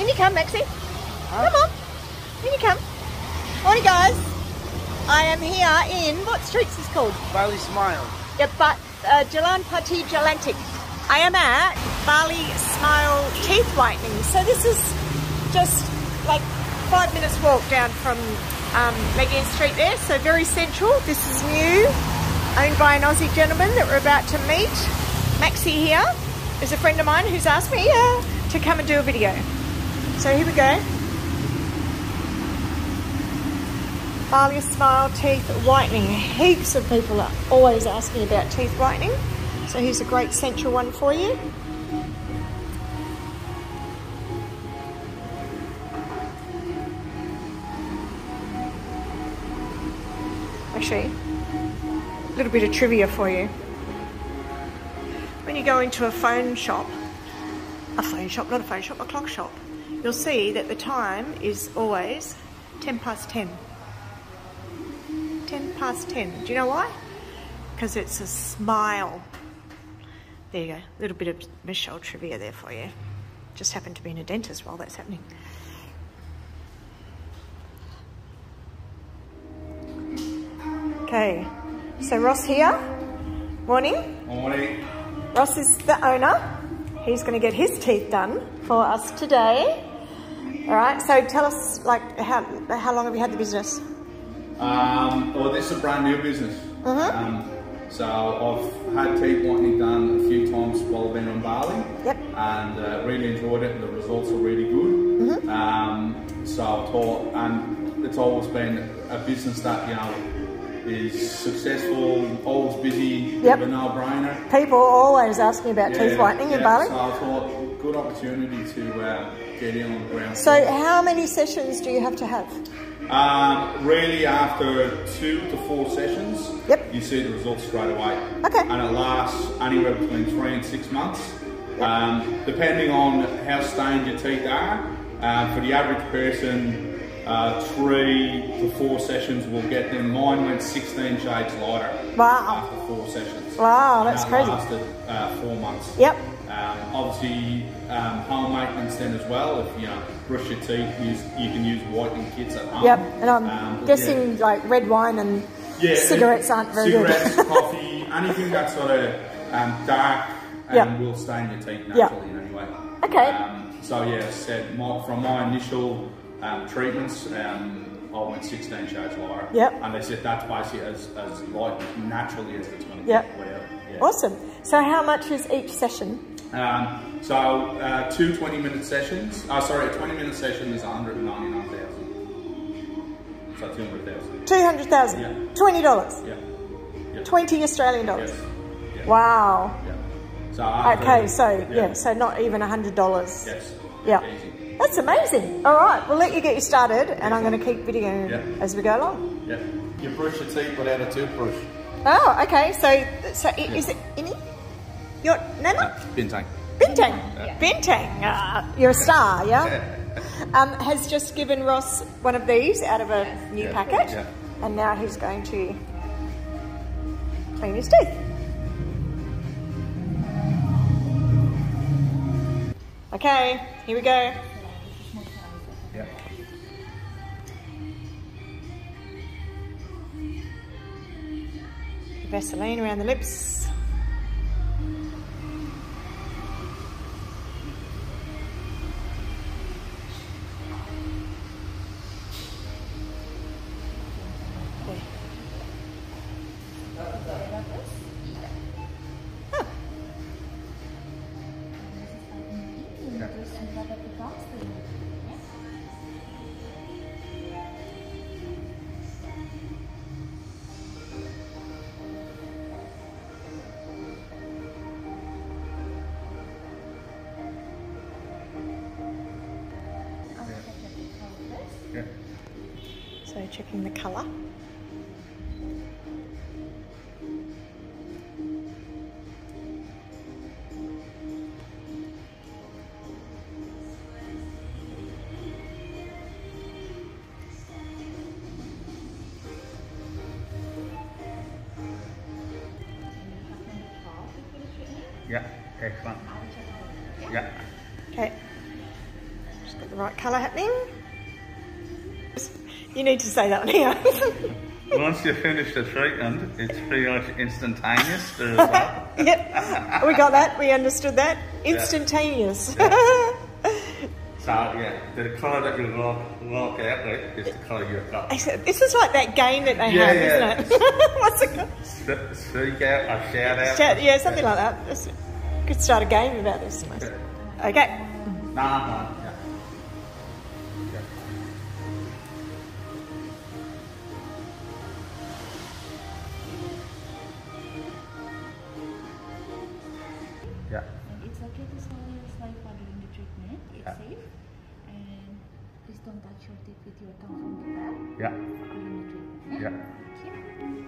In you come, Maxie. Come on. In you come. Morning, guys. I am here in, what streets is called? Bali Smile. Yeah, but uh, Jalan Patih Jelantik. I am at Bali Smile Teeth Whitening. So this is just like five minutes walk down from um, Megan Street there. So very central. This is new, owned by an Aussie gentleman that we're about to meet. Maxie here is a friend of mine who's asked me uh, to come and do a video. So here we go. Bali Smile Teeth Whitening. Heaps of people are always asking about teeth whitening. So here's a great central one for you. Actually, a little bit of trivia for you. When you go into a phone shop, a phone shop, not a phone shop, a clock shop, you'll see that the time is always 10 past 10. 10 past 10. Do you know why? Because it's a smile. There you go. A little bit of Michelle trivia there for you. Just happened to be in a dentist while that's happening. Okay, so Ross here. Morning. Morning. Ross is the owner. He's going to get his teeth done for us today. All right. So tell us, like, how how long have you had the business? Um, well, this is a brand new business. Mhm. Um, so I've had teeth whitening done a few times while I've been on Bali. Yep. And uh, really enjoyed it. and The results are really good. Um, so I thought, and it's always been a business that you know is successful, always busy, Yep. a no-brainer. People always asking about teeth whitening in Bali. So I thought, good opportunity to uh, get in on the ground. So how many sessions do you have to have? Um, really, after two to four sessions, Yep. you see the results straight away. Okay. And it lasts anywhere between three and six months, um, depending on how stained your teeth are. Um, for the average person, uh, three to four sessions will get them. Mine went 16 shades lighter Wow. after four sessions. Wow, that's And that crazy. lasted uh, four months. Yep. Um, obviously, um, home maintenance then as well. If you know, brush your teeth, use, you can use whitening kits at home. Yep. And I'm Um, guessing like red wine and yeah, cigarettes yeah, aren't very cigarettes, good. coffee, anything that's sort of um, dark and Yep. will stain your teeth naturally in any way. Okay. Um, so yeah, I said my, from my initial um, treatments, um, I went 16 shades lighter. Yep. And they said that's basically as, as light naturally as it's going to Yep. get. Yeah. awesome. So how much is each session? Um, so uh, two 20 minute sessions. Uh, sorry, a 20 minute session is 199,000. So 200,000. Two hundred thousand. Yeah. Twenty dollars. Yeah. yeah. Twenty Australian dollars. Yes. Yeah. Wow. Yeah. So after- Okay, so yeah, so not even a hundred dollars. Yes. Yeah. Easy. That's amazing. All right, we'll let you get you started, and I'm going to keep videoing Yeah. as we go along. Yeah. You brush your teeth without a toothbrush. Oh, okay. So, so i- is it any? Your Nana? Bintang. Bintang. Bintang. Uh, you're a star, yeah. Um, has just given Ross one of these out of a new Yeah. packet, Yeah. and now he's going to clean his teeth. Okay, here we go. Yeah. Vaseline around the lips. Checking the colour. Yeah. Excellent. Yeah. Okay. Just got the right colour happening. You need to say that one here. Once you finish the treatment, it's pretty much instantaneous. Yep, we got that. We understood that. Instantaneous. So yeah, the colour that you walk, walk out with is the colour you've got. this is like that game that they Yeah, have, yeah. isn't it? What's it called? Sp- Speak out or shout out. Shout- Yeah, something like that. That's- Could start a game about this. Okay. No, no, Yeah. And it's okay to swallow your saliva during the treatment. It's Yeah. safe. And please don't touch your teeth with your tongue from the back Yeah. during the treatment. Yeah. Thank you.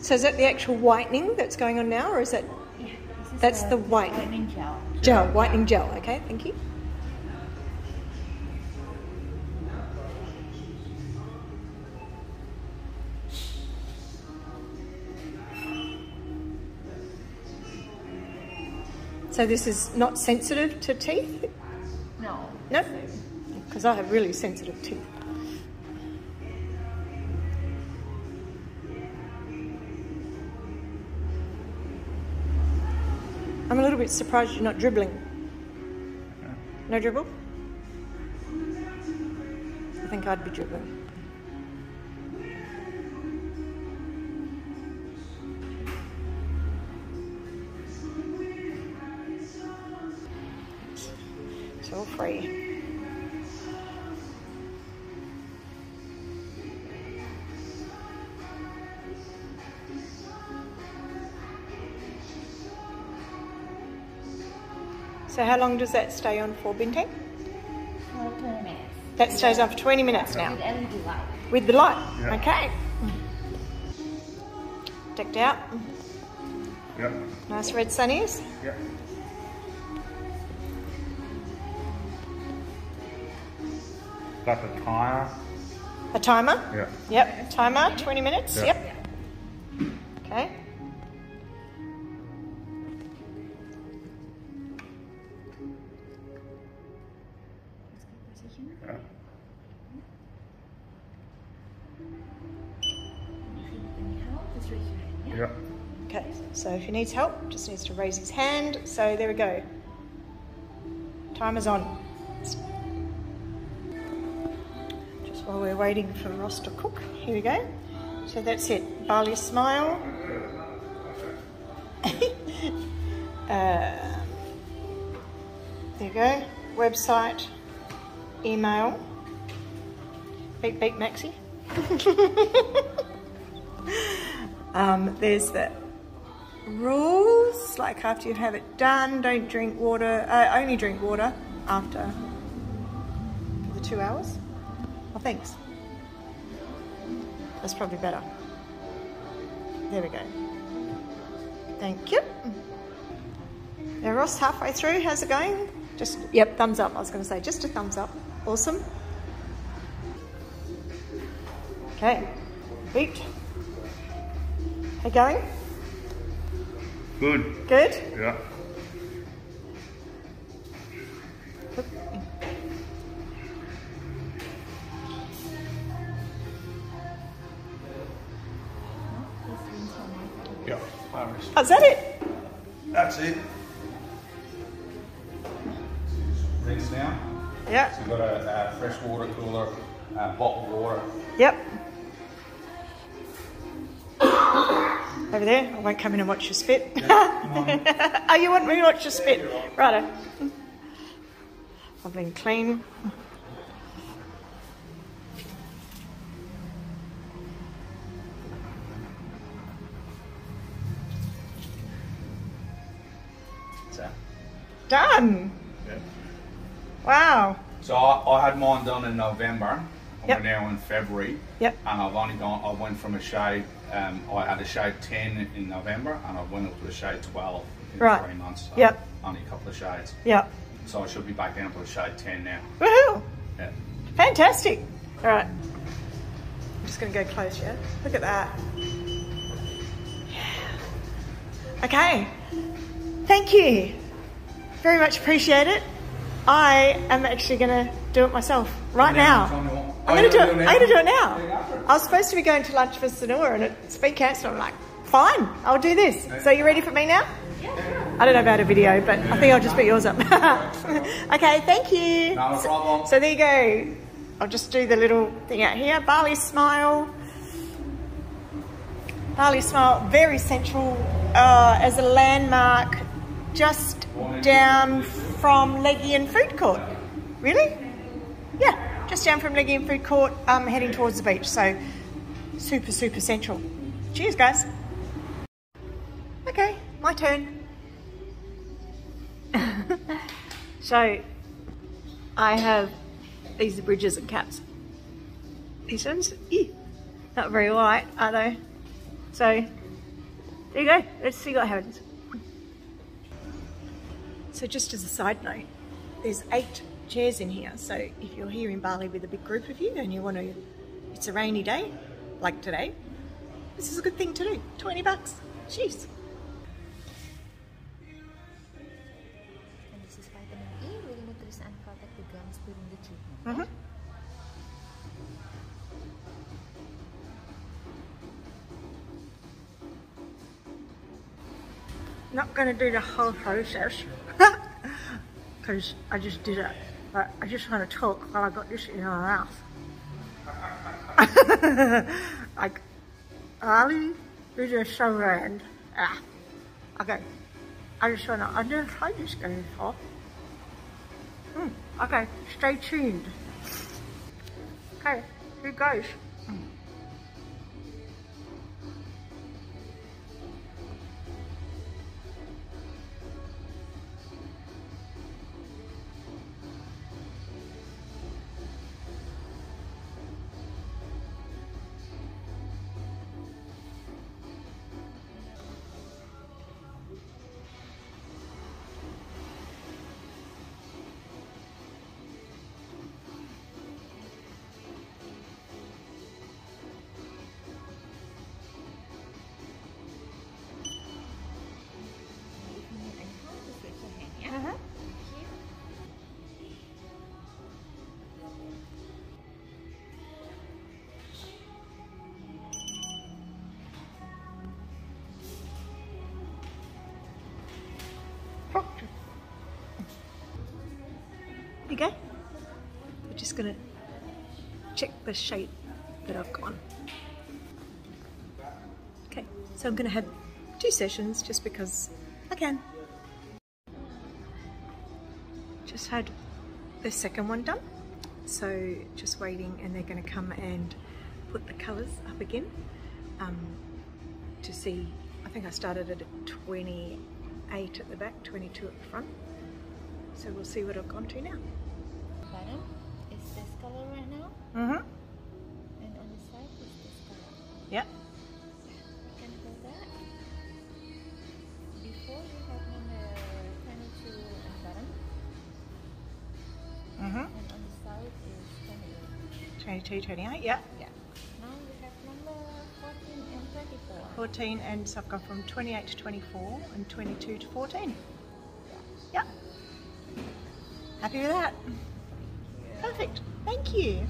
So is that the actual whitening that's going on now, or is that Yeah, That's a the white. whitening gel. gel, whitening gel? Okay, thank you. So this is not sensitive to teeth? No. No? Because I have really sensitive teeth. I'm a little bit surprised you're not dribbling. No dribble? I think I'd be dribbling. So how long does that stay on for, Bintang? For 20 minutes. That stays on for 20 minutes now. With LED light. With the light? Yeah. Okay. Decked out. Yep. Nice red sunnies. Yep. Got the tire. A timer? Yeah. Yep. Timer, 20 minutes? Yeah. Yep. Okay. Needs help, just needs to raise his hand. So there we go. Timer's on. Just while we're waiting for Ross to cook, here we go. So that's it. Bali Smile. uh, there you go. Website, email. Beep beep Maxi. um, there's the rules like after you have it done don't drink water uh, only drink water after the two hours. Oh thanks. That's probably better. There we go. Thank you. Now ross halfway through how's it going? Just yep thumbs up i was going to say just a thumbs up. Awesome. Okay beat how going Good. good Yeah. Please rinse your mouth. Yeah. Irish. Oh, is that it? That's it. Rinse now. Yeah. So we've got a, a fresh water cooler, uh, bottled water. Yep. Over there. I won't come in and watch you spit. oh, you want me to watch you spit? Righto. I've been clean. So, Done. yeah. Wow. So I, I had mine done in November. and Yep. We're now in February. Yep. And I've only gone. I went from a shade. Um, I had a shade ten in November, and I went up to a shade twelve in Right. three months. So Yep. Only a couple of shades. Yep. So I should be back down to a shade ten now. Woohoo. Yeah. Fantastic. All right. I'm just gonna go close, yeah? Look at that. Okay. Thank you. Very much appreciate it. I am actually gonna do it myself right now. I'm gonna do it. I'm gonna do it now. I was supposed to be going to lunch for Sonora and it's been cancelled. I'm like, fine, I'll do this. So you ready for me now? I don't know about a video, but I think I'll just put yours up. okay, thank you. No problem. So there you go. I'll just do the little thing out here. Bali Smile. Bali Smile, very central uh, as a landmark just down from Legian Food Court. Really? Yeah, just down from Legian Food Court, um, heading towards the beach. So super, super central. Cheers, guys. Okay, my turn. so I have these are bridges and caps. These ones, not very light, are they? So there you go. Let's see what happens. So just as a side note, there's eight chairs in here. So if you're here in Bali with a big group of you and you want to, it's a rainy day, like today, this is a good thing to do. 20 bucks. Jeez. And this is vitamin E, will and protect the gums during the treatment. Mhm. Not gonna do the whole process because I just did it. But I just want to talk while I got this in my mouth. like, Ali, is so grand. Ah. Okay, I just wanna. I'm gonna try this going off. Hmm, okay, stay tuned. Okay, here goes. Gonna check the shape that I've gone. Okay, so I'm gonna have two sessions just because I can. Just had the second one done, so just waiting, and they're gonna come and put the colours up again um, to see. I think I started at 28 at the back, 22 at the front. So we'll see what I've gone to now. Yep. You can hold that. Before you have number 22 on the bottom, Mm-hmm. and on the side is 28. 22, 28, yep. Yeah. Now we have number 14 and 24. 14, and so I've gone from 28 to 24 and 22 to 14. Yep. Happy with that? Perfect. Thank you.